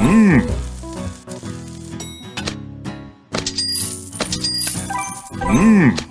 うん。うん。